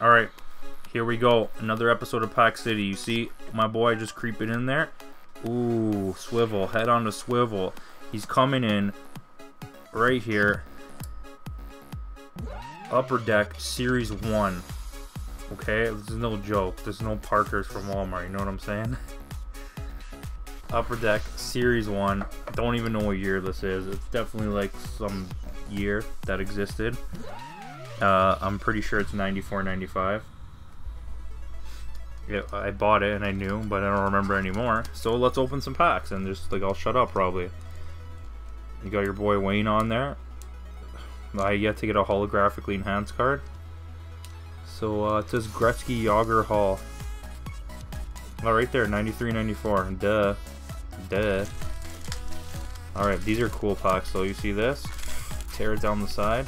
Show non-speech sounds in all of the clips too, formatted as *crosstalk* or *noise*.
All right, here we go. Another episode of Pack City. You see my boy just creeping in there? Ooh, swivel. Head on the swivel. He's coming in right here. Upper Deck Series 1. Okay, this is no joke. There's no Parkers from Walmart. You know what I'm saying? *laughs* Upper Deck Series 1. Don't even know what year this is. It's definitely like some year that existed. Uh, I'm pretty sure it's 94, 95. Yeah, I bought it and I knew, but I don't remember anymore. So let's open some packs and just like I'll shut up probably. You got your boy Wayne on there. I yet to get a holographically enhanced card. So uh, it says Gretzky Yager Hall. Oh, right there, 93, 94. Duh. Duh. Alright, these are cool packs So You see this? Tear it down the side.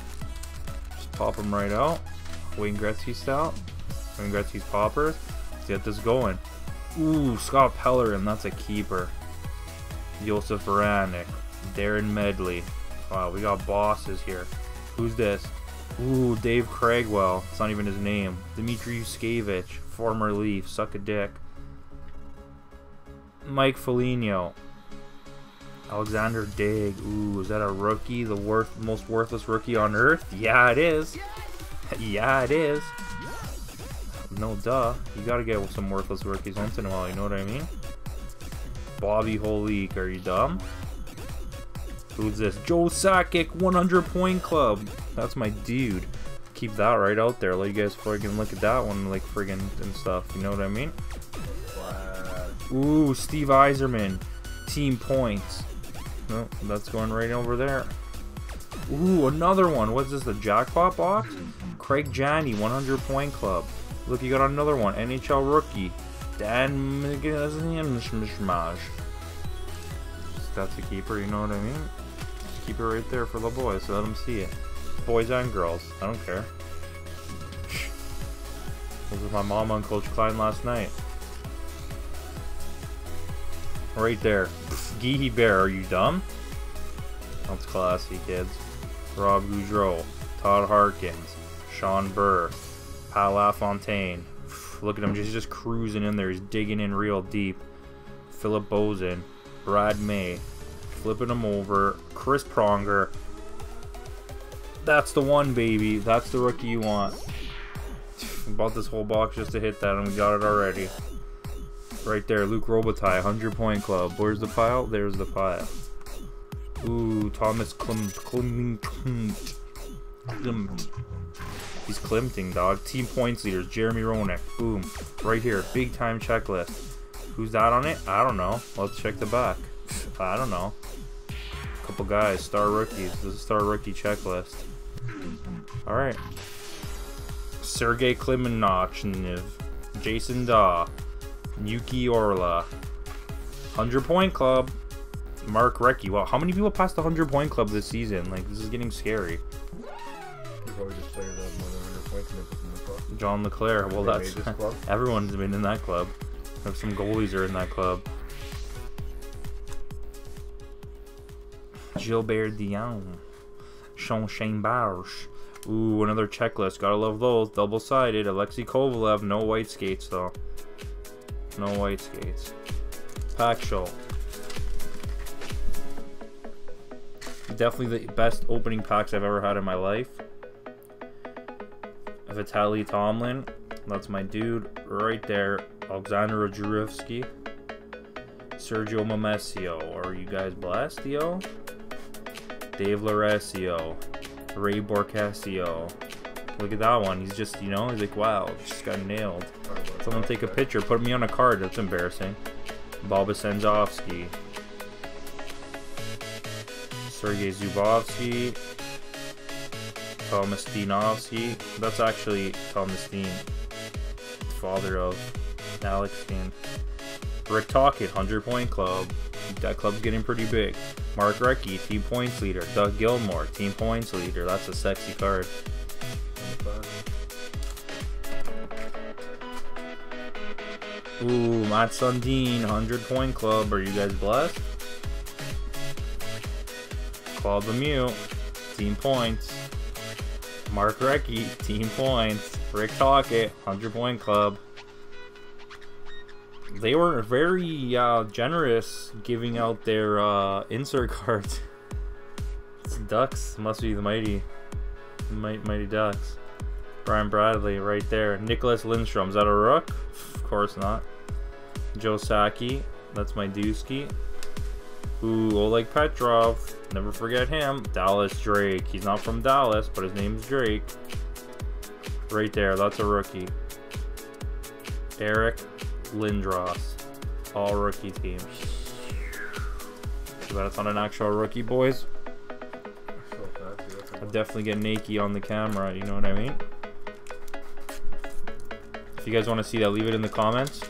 Pop them right out. Wayne Gretzky style. Wayne Gretzky's poppers. Let's get this going. Ooh, Scott Pellerin, that's a keeper. Josef Vranek. Darrin Madeley. Wow, we got bosses here. Who's this? Ooh, Dave Craigwell. It's not even his name. Dmitry Yushkevich, former Leaf. Suck a dick. Mike Foligno. Alexander Digg. Ooh, is that a rookie? The worth, most worthless rookie on earth? Yeah, it is. *laughs* yeah, it is. No duh. You gotta get some worthless rookies once in a while, you know what I mean? Bobby Holik, are you dumb? Who's this? Joe Sakic, 100 point club. That's my dude. Keep that right out there. Let you guys friggin' look at that one, like friggin' and stuff. You know what I mean? Ooh, Steve Yzerman. Team points. No, that's going right over there. Ooh, another one. What's this, the jackpot box? Craig Janney, 100 point club. Look, you got another one. NHL rookie. Dan Mishmishmaj. That's a keeper, you know what I mean? Keep it right there for the boys, so let them see it. Boys and girls. I don't care. *laughs* This was my mom on Coach Klein last night. Right there. Geehy Bear, are you dumb? That's classy, kids. Rob Gaudreau, Todd Harkins, Shawn Burr, Pat LaFontaine. Look at him, he's just cruising in there. He's digging in real deep. Philippe Bozon, Brad May, flipping him over. Chris Pronger. That's the one, baby. That's the rookie you want. Bought this whole box just to hit that, and we got it already. Right there, Luc Robitaille, 100 point club. Where's the pile? There's the pile. Ooh, Thomas. Klimt. Klimt. He's Klimting, dog. Team points leaders, Jeremy Roenick. Boom. Right here, big time checklist. Who's that on it? I don't know. Let's check the back. I don't know. Couple guys, star rookies. This is star rookie checklist. Alright. Sergey Klimenachnev. Jason Dawe. Yuki Orla. 100 point club. Mark Recchi. Wow, how many people passed the 100 point club this season? Like, this is getting scary. You probably just players that uh, have more than 100 points in the club. John LeClair. Well, that's made this club? *laughs* everyone's been in that club. Some goalies are in that club. Gilbert Dionne, Sean Shane Barge. Ooh, another checklist. Gotta love those. Double sided. Alexei Kovalev. No white skates though. No white skates. Pack show. Definitely the best opening packs I've ever had in my life. Vitaly Tomlin. That's my dude right there. Alexander Rodrivsky. Sergio Mamesio. Are you guys yo? Dave Loresio. Ray Borcasio. Look at that one. He's just, you know, he's like, wow, just got nailed. Someone take a picture. Put me on a card. That's embarrassing. Boba Senzovsky. Sergei Zubovsky. Thomas Steenovsky. That's actually Thomas Steen, father of Alex Steen. Rick Tocchet, 100 point club. That club's getting pretty big. Mark Recchi, team points leader. Doug Gilmour, team points leader. That's a sexy card. Ooh, Matt Sundin, 100 point club. Are you guys blessed? Claude Lemieux, team points. Mark Recchi, team points. Rick Tocchet, 100 point club. They were very uh, generous giving out their uh, insert *laughs* cards. It's Ducks must be the mighty, mighty, mighty Ducks. Brian Bradley right there. Nicholas Lindstrom, is that a rook? Course not. Joe Saki, that's my Dusky. Ooh, Oleg Petrov, never forget him. Dallas Drake, he's not from Dallas, but his name's Drake. Right there, that's a rookie. Eric Lindros, all rookie team. Too bad it's not an actual rookie, boys. So fancy. I'll definitely get Nike on the camera, you know what I mean? If you guys want to see that, leave it in the comments.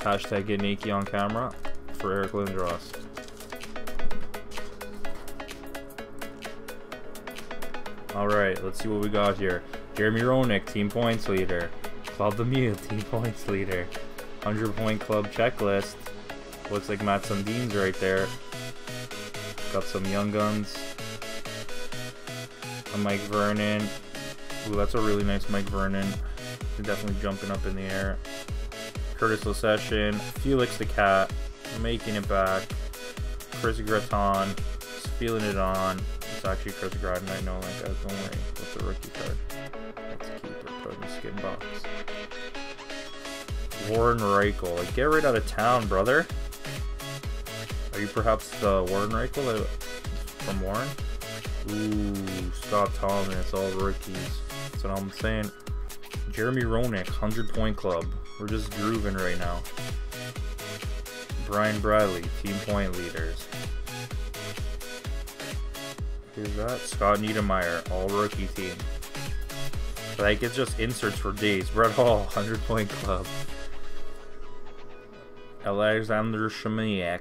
Hashtag get Nike on camera for Eric Lindros. Alright, let's see what we got here. Jeremy Roenick, team points leader. Claude Lemieux, team *laughs* points leader. 100 point club checklist. Looks like Matt Sundin's right there. Got some Young Guns. A Mike Vernon. Ooh, that's a really nice Mike Vernon. Definitely jumping up in the air. Curtis Lessession. Felix the Cat. Making it back. Chris Gratton. Just feeling it on. It's actually Chris Gratton. I know that guys. Don't worry. That's a rookie card. That's a keeper. Put in the skin box. Warren Reichel. Like, get right out of town, brother. Are you perhaps the Warren Reichel from Warren? Ooh, Scott Thomas, It's all rookies. That's what I'm saying. Jeremy Roenick, 100 point club. We're just grooving right now. Brian Bradley, team point leaders. Who's that? Scott Niedermayer, all rookie team. Like, it's just inserts for days. Brett Hull, 100 point club. Alexander Shemiak.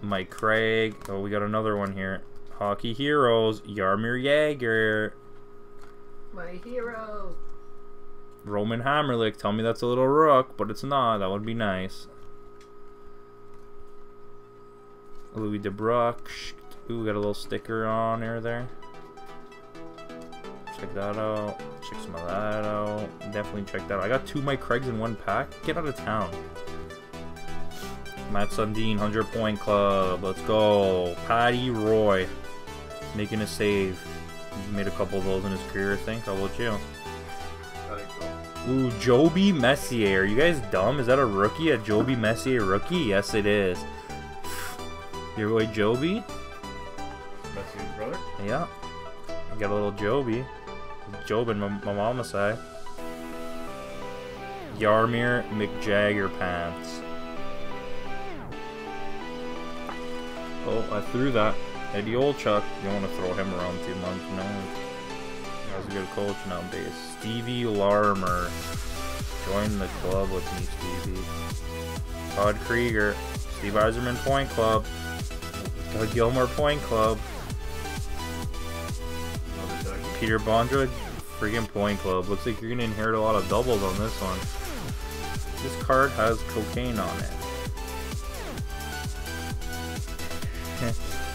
Mike Craig. Oh, we got another one here. Hockey Heroes. Yarmir Yager. My hero. Roman Hamrlik. Tell me that's a little rook, but it's not. That would be nice. Louie DeBrusk. Ooh, we got a little sticker on there there. Check that out. Check some of that out. Definitely check that out. I got two Mike Craigs in one pack. Get out of town. Matt Sundin, 100 point club. Let's go. Patty Roy making a save. He's made a couple of those in his career, I think. How about you? I think so. Ooh, Joby Messier. Are you guys dumb? Is that a rookie? A Joby Messier rookie? Yes, it is. Your boy Joby? Messi's brother? Yeah. You got a little Joby. Jobin, my, my mama say. Yarmir McJagger pants. Oh, I threw that. Eddie Olczyk. You don't want to throw him around too much, you know. He's a good coach nowadays. Stevie Larmer. Join the club with me, Stevie. Todd Krygier. Steve Yzerman Point Club. Doug Gilmour Point Club. Peter Bondra, freaking point club. Looks like you're gonna inherit a lot of doubles on this one. This card has cocaine on it.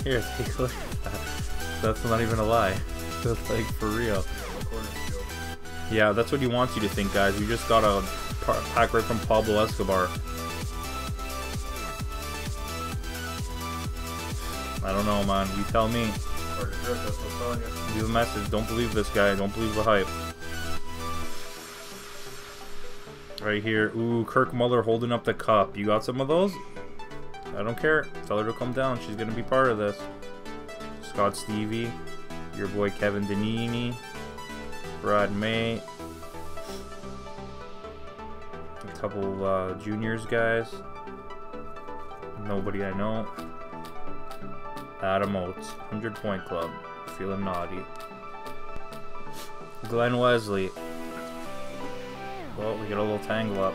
Here, take a look at that. That's not even a lie. *laughs* That's like for real. Yeah, that's what he wants you to think, guys. We just got a pack right from Pablo Escobar. I don't know, man. You tell me. You. Leave a message. Don't believe this guy. Don't believe the hype. Right here. Ooh, Kirk Muller holding up the cup. You got some of those? I don't care. Tell her to come down. She's going to be part of this. Scott Stevie. Your boy Kevin Danini. Brad May. A couple uh, juniors guys. Nobody I know. Adam Oates, 100 point club. Feeling naughty. Glenn Wesley. Well, we get a little tangle up.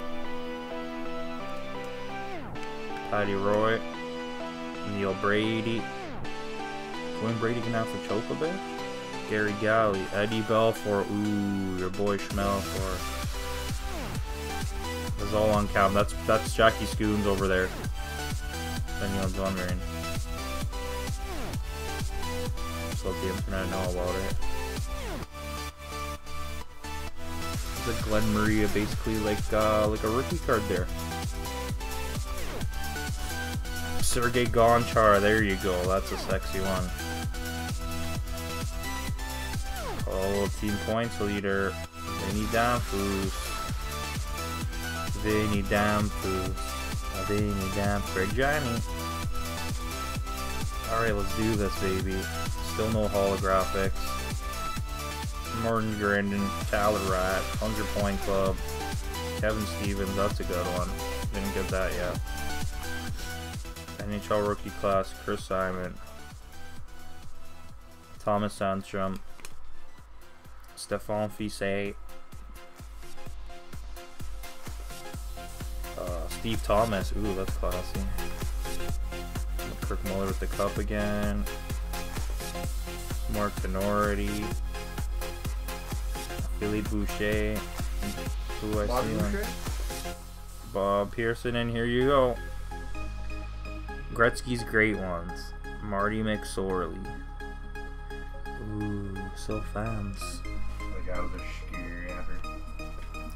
Patty Roy. Neil Brady. Glenn Brady gonna have to choke? Gary Galley. Eddie Belfour. Ooh, your boy Schmelfour. That's all on cam. That's that's Jackie Scoons over there. Daniel Dunverin. Just let the internet know about it. The Glen Maria basically like uh, like a rookie card there. Sergey Gonchar, there you go. That's a sexy one. Oh, team points leader. Vinny Damphousse. Vinny Damphousse. Vinny Damphousse. Johnny. Alright, let's do this, baby. Still no holographics. Martin Grandin, Tyler Rat, 100 Point Club, Kevin Stevens, that's a good one. Didn't get that yet. NHL rookie class, Chris Simon, Thomas Sandstrom, Stefan Fise, uh, Steve Thomas. Ooh, that's classy. Kirk Muller with the cup again. Mark Tenority. Philly Boucher. Who I Bob see Boucher? Bob Pearson, and here you go. Gretzky's great ones. Marty McSorley. Ooh, so fans. Like I was a scary.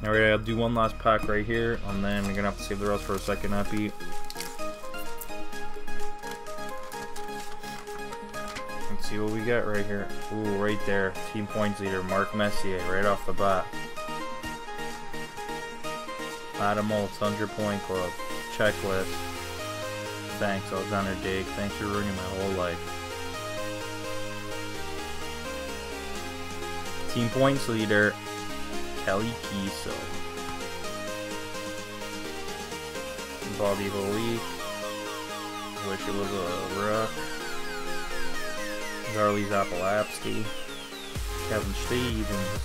Alright, I'll do one last pack right here, and then we're gonna have to save the rest for a second epi. Let's see what we got right here. Ooh, right there. Team points leader, Mark Messier, right off the bat. Adam Olds, 100 point club. Checklist. Thanks, Alexander Jake. Thanks for ruining my whole life. Team points leader, Kelly Kisio. Bobby Holik. Wish it was a rook. Charlie Zapolapsky. Kevin Stevens.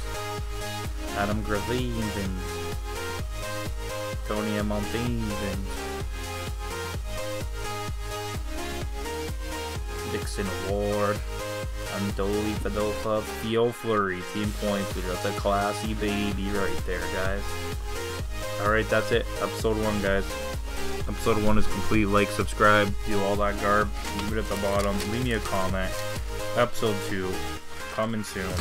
Adam Gravevens. Tony Montevens. Dixon Ward. Andoli um, Fadolfa. Theo Fleury. Team points leader. That's a classy baby right there, guys. Alright, that's it. Episode 1, guys. Episode 1 is complete. Like, subscribe, do all that garb. Leave it at the bottom. Leave me a comment. Episode 2, coming soon.